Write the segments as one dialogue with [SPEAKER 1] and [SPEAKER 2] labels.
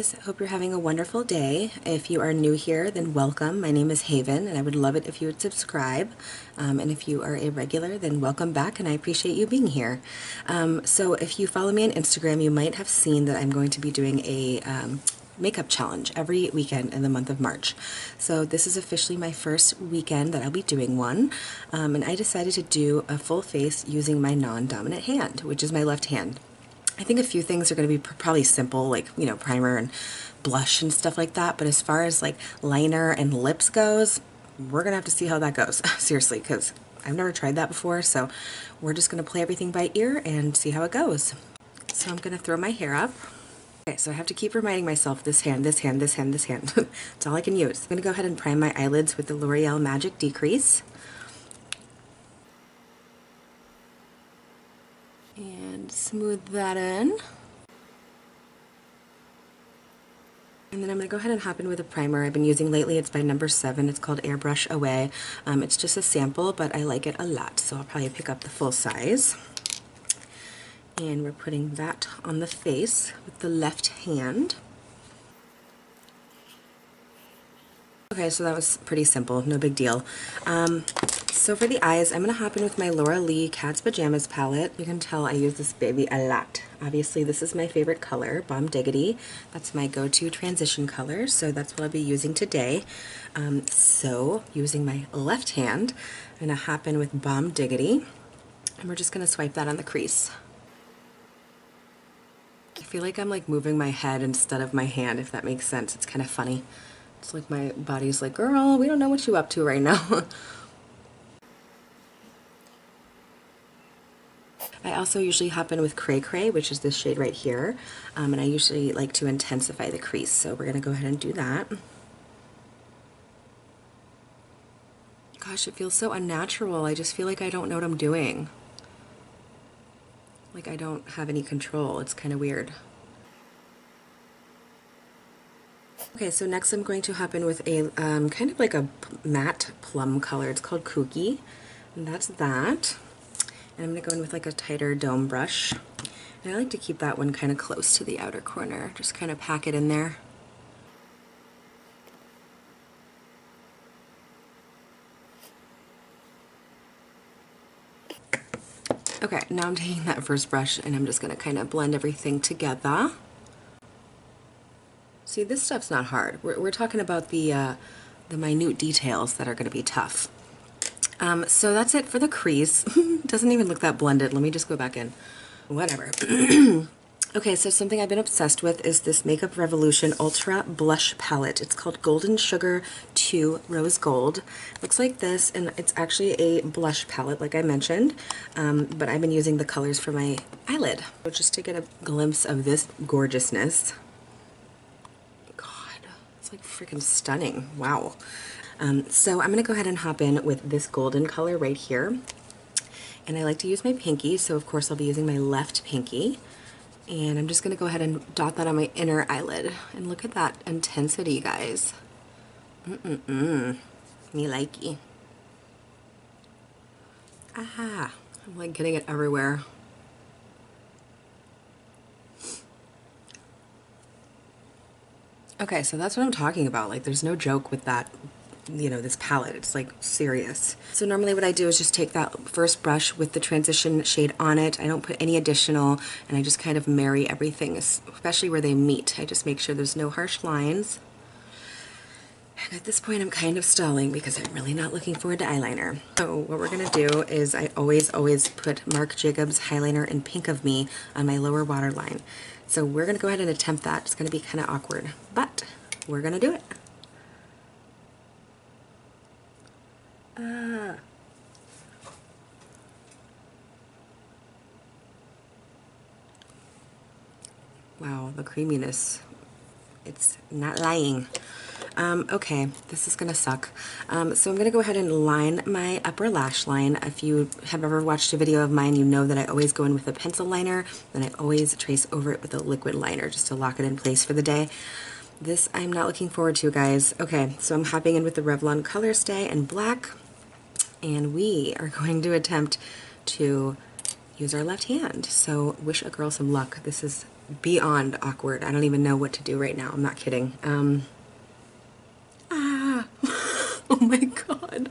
[SPEAKER 1] guys. Hope you're having a wonderful day. If you are new here, then welcome. My name is Haven, and I would love it if you would subscribe. Um, and if you are a regular, then welcome back, and I appreciate you being here. Um, so if you follow me on Instagram, you might have seen that I'm going to be doing a um, makeup challenge every weekend in the month of March. So this is officially my first weekend that I'll be doing one, um, and I decided to do a full face using my non-dominant hand, which is my left hand. I think a few things are going to be probably simple, like, you know, primer and blush and stuff like that. But as far as like liner and lips goes, we're going to have to see how that goes. Seriously, because I've never tried that before. So we're just going to play everything by ear and see how it goes. So I'm going to throw my hair up. Okay, so I have to keep reminding myself this hand, this hand, this hand, this hand. That's all I can use. I'm going to go ahead and prime my eyelids with the L'Oreal Magic De-Crease. And smooth that in. And then I'm going to go ahead and hop in with a primer I've been using lately. It's by number 7. It's called Airbrush Away. Um, it's just a sample, but I like it a lot, so I'll probably pick up the full size. And we're putting that on the face with the left hand. Okay, so that was pretty simple, no big deal. Um, so for the eyes, I'm going to hop in with my Laura Lee Cat's Pajamas palette. You can tell I use this baby a lot. Obviously, this is my favorite color, Bomb Diggity. That's my go-to transition color, so that's what I'll be using today. Um, so, using my left hand, I'm going to hop in with Bomb Diggity, and we're just going to swipe that on the crease. I feel like I'm like moving my head instead of my hand, if that makes sense. It's kind of funny. It's like my body's like, girl, we don't know what you up to right now. I also usually hop in with Cray Cray, which is this shade right here, um, and I usually like to intensify the crease, so we're going to go ahead and do that. Gosh, it feels so unnatural. I just feel like I don't know what I'm doing. Like I don't have any control. It's kind of weird. Okay, so next I'm going to hop in with a um, kind of like a matte plum color. It's called Kooky, and that's that. And I'm going to go in with like a tighter dome brush. And I like to keep that one kind of close to the outer corner. Just kind of pack it in there. Okay, now I'm taking that first brush and I'm just going to kind of blend everything together. See, this stuff's not hard. We're, we're talking about the, uh, the minute details that are going to be tough. Um, so that's it for the crease. Doesn't even look that blended. Let me just go back in. Whatever. okay, so something I've been obsessed with is this Makeup Revolution Ultra Blush Palette. It's called Golden Sugar 2 Rose Gold. Looks like this, and it's actually a blush palette, like I mentioned, um, but I've been using the colors for my eyelid. So just to get a glimpse of this gorgeousness. Like freaking stunning. Wow. Um, so I'm going to go ahead and hop in with this golden color right here. And I like to use my pinky, so of course I'll be using my left pinky. And I'm just going to go ahead and dot that on my inner eyelid. And look at that intensity, guys. Mm-mm-mm. Me likey. Aha. I'm like getting it everywhere. Okay, so that's what I'm talking about. Like, there's no joke with that you know, this palette. It's like serious. So normally what I do is just take that first brush with the transition shade on it. I don't put any additional and I just kind of marry everything, especially where they meet. I just make sure there's no harsh lines. And at this point I'm kind of stalling because I'm really not looking forward to eyeliner. So what we're going to do is I always, always put Marc Jacobs Highliner in Pink of Me on my lower waterline. So we're going to go ahead and attempt that. It's going to be kind of awkward, but we're going to do it. Ah. Wow, the creaminess. It's not lying. Um, okay, this is gonna suck. Um, so I'm gonna go ahead and line my upper lash line. If you have ever watched a video of mine, you know that I always go in with a pencil liner, then I always trace over it with a liquid liner just to lock it in place for the day. This I'm not looking forward to, guys. Okay, so I'm hopping in with the Revlon Color Stay in black and we are going to attempt to use our left hand. So wish a girl some luck. This is beyond awkward. I don't even know what to do right now. I'm not kidding. Um, Oh my god.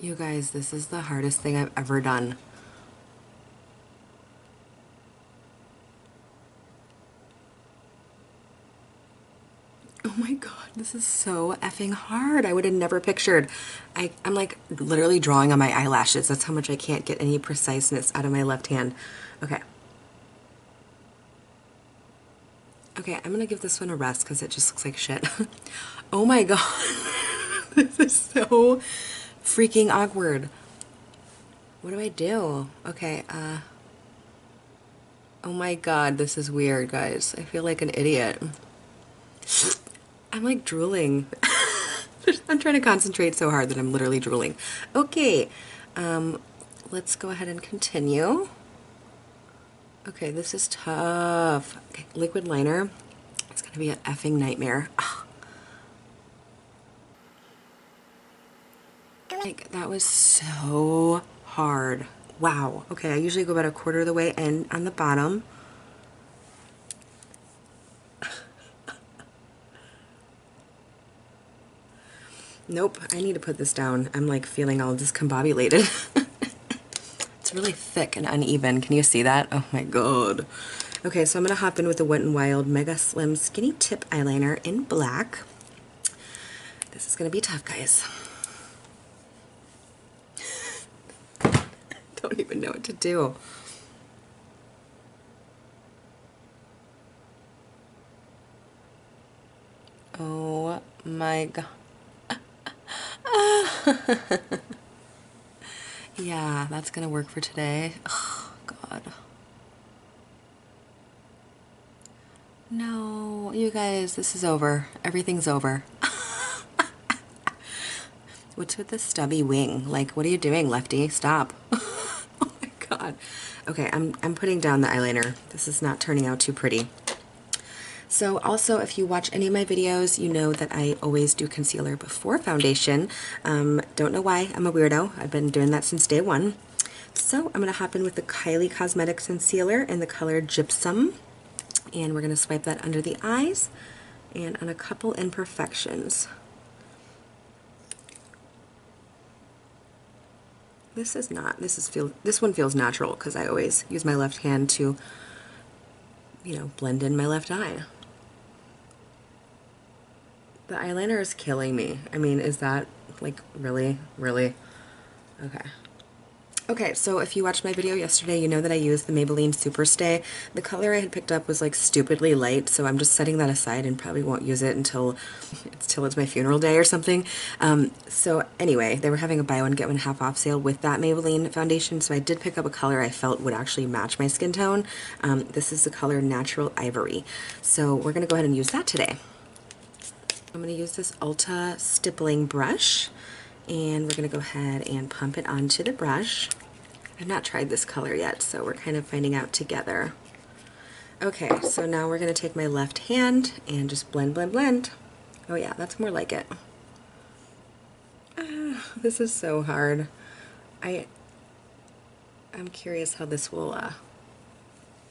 [SPEAKER 1] You guys, this is the hardest thing I've ever done. Oh my god, this is so effing hard. I would have never pictured. I, I'm like literally drawing on my eyelashes. That's how much I can't get any preciseness out of my left hand. Okay. Okay, I'm gonna give this one a rest because it just looks like shit. oh my god. this is so freaking awkward. What do I do? Okay, uh... Oh my god, this is weird, guys. I feel like an idiot. I'm like drooling. I'm trying to concentrate so hard that I'm literally drooling. Okay, um, let's go ahead and continue. Okay, this is tough. Okay, liquid liner. It's gonna be an effing nightmare. Like, that was so hard. Wow. Okay, I usually go about a quarter of the way in on the bottom. Nope, I need to put this down. I'm like feeling all discombobulated. it's really thick and uneven. Can you see that? Oh my god. Okay, so I'm going to hop in with the Wet n Wild Mega Slim Skinny Tip Eyeliner in black. This is going to be tough, guys. Don't even know what to do. Oh my god. yeah, that's gonna work for today. Oh, God. No, you guys, this is over. Everything's over. What's with the stubby wing? Like, what are you doing, Lefty? Stop. oh my god. Okay, I'm, I'm putting down the eyeliner. This is not turning out too pretty. So also, if you watch any of my videos, you know that I always do concealer before foundation. Um, don't know why, I'm a weirdo. I've been doing that since day one. So I'm going to hop in with the Kylie Cosmetics Concealer in the color Gypsum. And we're going to swipe that under the eyes and on a couple imperfections. This is not, this is feel, this one feels natural because I always use my left hand to, you know, blend in my left eye. The eyeliner is killing me. I mean, is that, like, really, really? Okay. Okay, so if you watched my video yesterday, you know that I used the Maybelline Superstay. The color I had picked up was like stupidly light, so I'm just setting that aside and probably won't use it until it's, till it's my funeral day or something. Um, so anyway, they were having a buy one get one half off sale with that Maybelline foundation, so I did pick up a color I felt would actually match my skin tone. Um, this is the color Natural Ivory. So we're going to go ahead and use that today. I'm going to use this Ulta stippling brush and we're going to go ahead and pump it onto the brush. I've not tried this color yet, so we're kind of finding out together. Okay, so now we're going to take my left hand and just blend, blend, blend. Oh yeah, that's more like it. Ah, this is so hard. I, I'm curious how this will uh,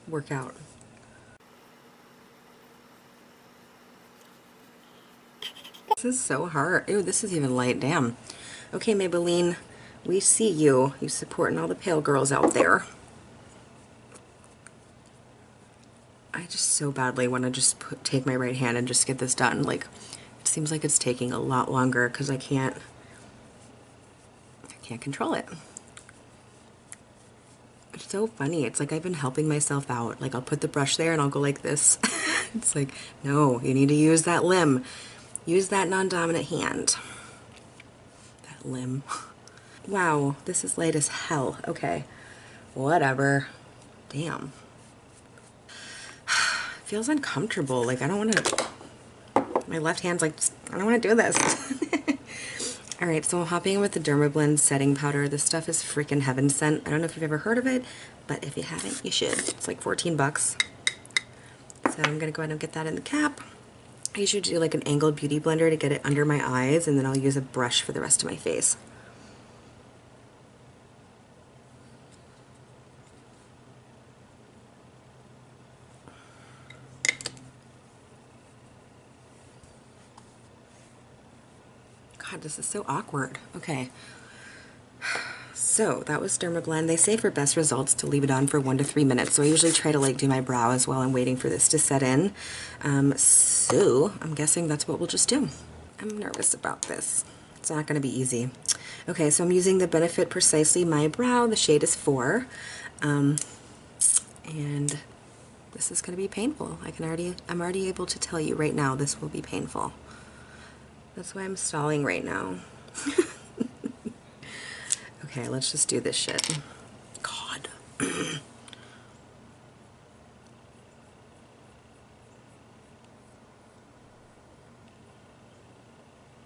[SPEAKER 1] work out. This is so hard. Ew, this is even light. Damn. Okay, Maybelline, we see you. You supporting all the pale girls out there. I just so badly want to just put, take my right hand and just get this done. Like, it seems like it's taking a lot longer because I can't, I can't control it. It's so funny. It's like I've been helping myself out. Like, I'll put the brush there and I'll go like this. it's like, no, you need to use that limb. Use that non-dominant hand That limb. Wow, this is light as hell. Okay, whatever. Damn. Feels uncomfortable. Like, I don't want to... My left hand's like, I don't want to do this. Alright, so I'm hopping in with the Dermablend setting powder. This stuff is freaking heaven sent. I don't know if you've ever heard of it, but if you haven't, you should. It's like 14 bucks. So I'm going to go ahead and get that in the cap. I usually do like an angled beauty blender to get it under my eyes and then I'll use a brush for the rest of my face. God, this is so awkward. Okay. So that was Dermablend. They say for best results to leave it on for one to three minutes. So I usually try to like do my brow as well. I'm waiting for this to set in. Um, so I'm guessing that's what we'll just do. I'm nervous about this. It's not going to be easy. Okay, so I'm using the Benefit Precisely My Brow. The shade is 4. Um, and this is going to be painful. I can already, I'm already able to tell you right now this will be painful. That's why I'm stalling right now. okay, let's just do this shit. God.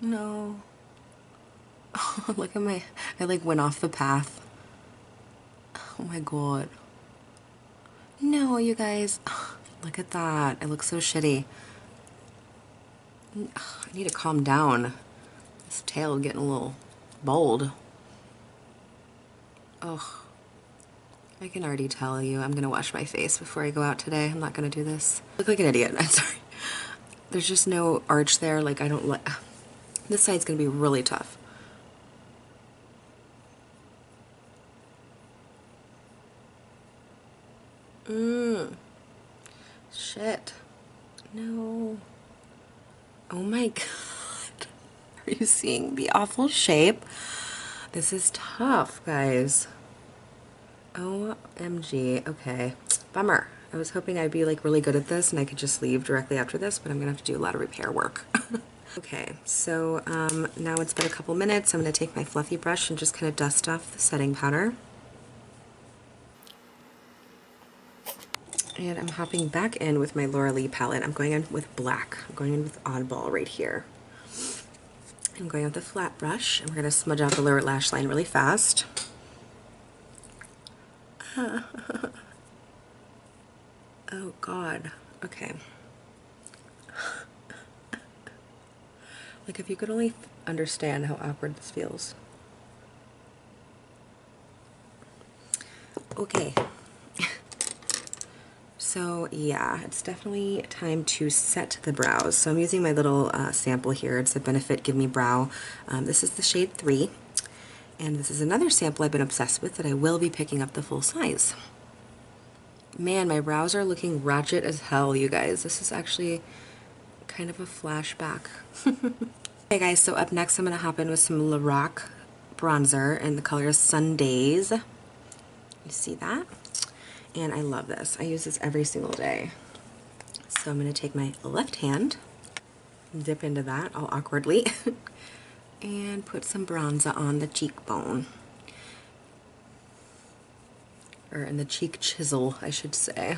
[SPEAKER 1] no. Look at my, I like went off the path. Oh my god. No, you guys. Look at that. I look so shitty. I need to calm down. This tail getting a little bold. Oh, I can already tell you I'm gonna wash my face before I go out today. I'm not gonna do this. I look like an idiot. I'm sorry. There's just no arch there. Like I don't like. This side's gonna be really tough. Mmm. Shit. No. Oh my god. Are you seeing the awful shape? This is tough, guys. OMG. Okay. Bummer. I was hoping I'd be like really good at this and I could just leave directly after this, but I'm gonna have to do a lot of repair work. okay, so um, now it's been a couple minutes. I'm gonna take my fluffy brush and just kind of dust off the setting powder. And I'm hopping back in with my Laura Lee palette. I'm going in with black. I'm going in with Oddball right here. I'm going with the flat brush, and we're going to smudge out the lower lash line really fast. oh, God. Okay. like, if you could only understand how awkward this feels. Okay. So yeah, it's definitely time to set the brows. So I'm using my little uh, sample here. It's the Benefit Gimme Brow. Um, this is the shade 3. And this is another sample I've been obsessed with that I will be picking up the full size. Man, my brows are looking ratchet as hell, you guys. This is actually kind of a flashback. okay guys, so up next I'm going to hop in with some Lorac bronzer and the color Sundays. You see that? And I love this. I use this every single day. So I'm going to take my left hand, dip into that all awkwardly, and put some bronzer on the cheekbone. Or in the cheek chisel, I should say.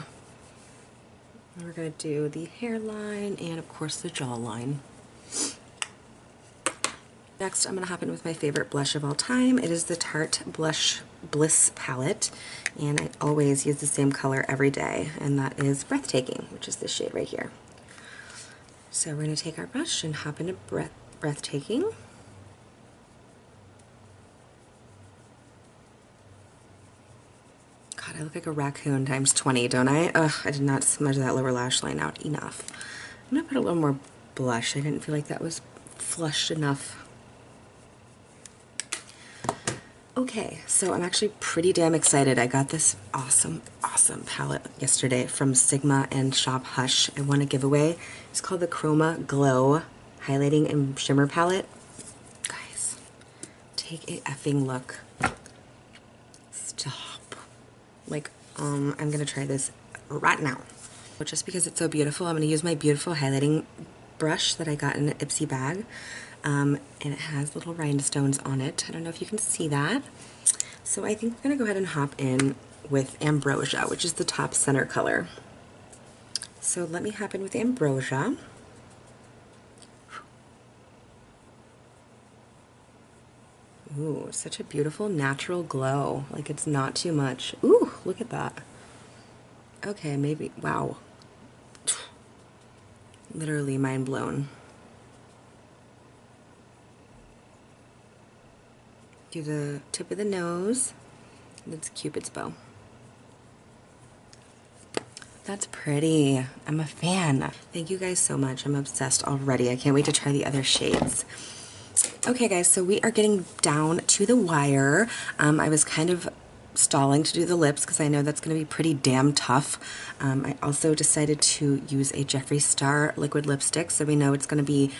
[SPEAKER 1] And we're going to do the hairline and, of course, the jawline. Next, I'm going to hop in with my favorite blush of all time. It is the Tarte Blush Bliss palette, and I always use the same color every day, and that is Breathtaking, which is this shade right here. So we're going to take our brush and hop into breath Breathtaking. God, I look like a raccoon times 20, don't I? Ugh, I did not smudge that lower lash line out enough. I'm going to put a little more blush. I didn't feel like that was flushed enough. Okay, so I'm actually pretty damn excited. I got this awesome, awesome palette yesterday from Sigma and Shop Hush. I won a giveaway. It's called the Chroma Glow Highlighting and Shimmer Palette. Guys, take a effing look. Stop. Like, um, I'm gonna try this right now. But just because it's so beautiful, I'm gonna use my beautiful highlighting brush that I got in an Ipsy bag. Um, and it has little rhinestones on it. I don't know if you can see that. So I think we're going to go ahead and hop in with Ambrosia, which is the top center color. So let me hop in with Ambrosia. Ooh, such a beautiful natural glow. Like it's not too much. Ooh, look at that. Okay, maybe, wow. literally mind blown. Do the tip of the nose. That's Cupid's bow. That's pretty. I'm a fan. Thank you guys so much. I'm obsessed already. I can't wait to try the other shades. Okay guys, so we are getting down to the wire. Um, I was kind of stalling to do the lips because I know that's going to be pretty damn tough. Um, I also decided to use a Jeffree Star liquid lipstick so we know it's going to be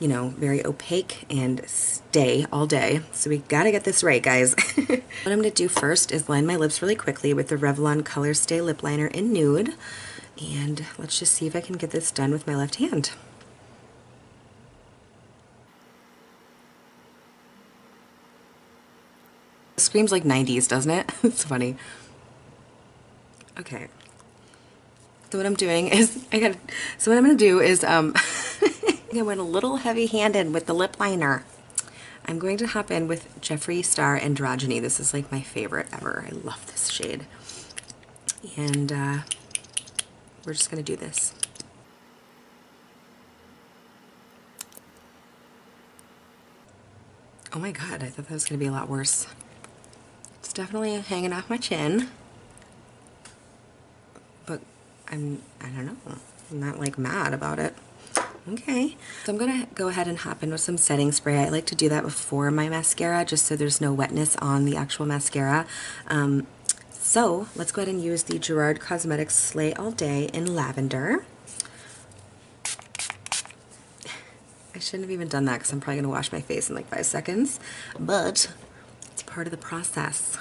[SPEAKER 1] you know, very opaque and stay all day. So we gotta get this right, guys. what I'm gonna do first is line my lips really quickly with the Revlon Color Stay Lip Liner in Nude. And let's just see if I can get this done with my left hand. It screams like 90s, doesn't it? it's funny. Okay. So what I'm doing is, I got. so what I'm gonna do is, um, I went a little heavy-handed with the lip liner. I'm going to hop in with Jeffree Star Androgyny. This is like my favorite ever. I love this shade. And uh, we're just going to do this. Oh my god, I thought that was going to be a lot worse. It's definitely hanging off my chin. But I'm, I don't know, I'm not like mad about it. Okay, so I'm to go ahead and hop in with some setting spray. I like to do that before my mascara just so there's no wetness on the actual mascara. Um, so let's go ahead and use the Gerard Cosmetics Slay All Day in Lavender. I shouldn't have even done that because I'm probably to wash my face in like five seconds, but it's part of the process.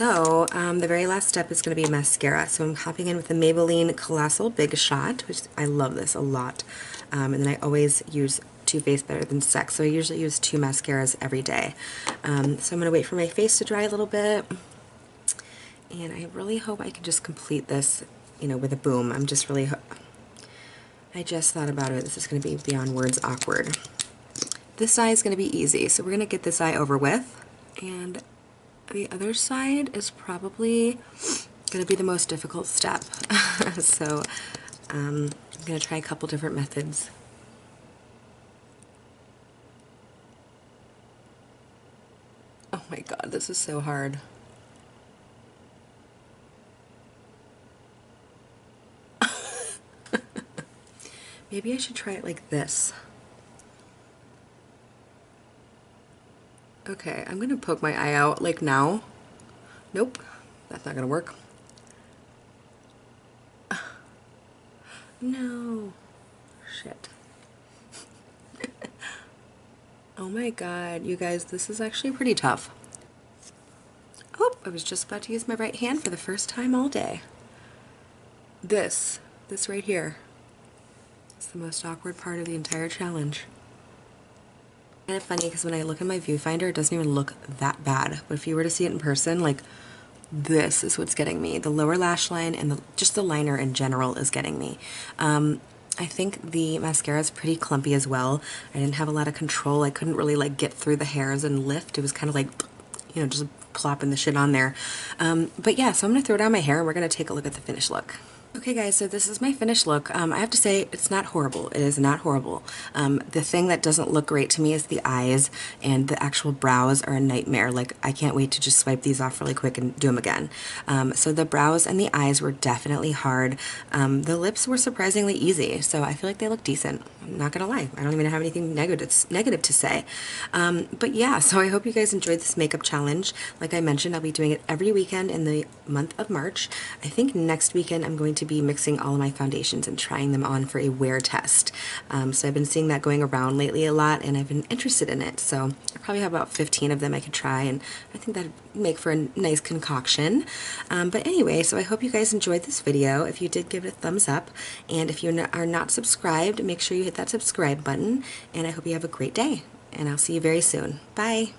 [SPEAKER 1] So um, the very last step is going to be mascara. So I'm hopping in with the Maybelline Colossal Big Shot, which I love this a lot. Um, and then I always use Too Faced Better Than Sex. So I usually use two mascaras every day. Um, so I'm going to wait for my face to dry a little bit. And I really hope I can just complete this, you know, with a boom. I'm just really... I just thought about it. This is going to be beyond words awkward. This eye is going to be easy. So we're going to get this eye over with. And the other side is probably going to be the most difficult step. so um, I'm going to try a couple different methods. Oh my god, this is so hard. Maybe I should try it like this. Okay, I'm to poke my eye out like now. Nope, that's not to work. No. Shit. oh my god, you guys, this is actually pretty tough. Oh, I was just about to use my right hand for the first time all day. This, this right here, is the most awkward part of the entire challenge kind of funny because when I look at my viewfinder, it doesn't even look that bad. But if you were to see it in person, like this is what's getting me. The lower lash line and the, just the liner in general is getting me. Um, I think the mascara is pretty clumpy as well. I didn't have a lot of control. I couldn't really like get through the hairs and lift. It was kind of like, you know, just plopping the shit on there. Um, but yeah, so I'm going to throw down my hair and we're going to take a look at the finished look. Okay guys, so this is my finished look. Um, I have to say, it's not horrible. It is not horrible. Um, the thing that doesn't look great to me is the eyes and the actual brows are a nightmare. Like, I can't wait to just swipe these off really quick and do them again. Um, so the brows and the eyes were definitely hard. Um, the lips were surprisingly easy, so I feel like they look decent. I'm not gonna lie. I don't even have anything negative, negative to say. Um, but yeah, so I hope you guys enjoyed this makeup challenge. Like I mentioned, I'll be doing it every weekend in the month of March. I think next weekend I'm going to to be mixing all of my foundations and trying them on for a wear test. Um, so I've been seeing that going around lately a lot and I've been interested in it. So I probably have about 15 of them I could try and I think that'd make for a nice concoction. Um, but anyway, so I hope you guys enjoyed this video. If you did, give it a thumbs up. And if you are not subscribed, make sure you hit that subscribe button. And I hope you have a great day. And I'll see you very soon. Bye.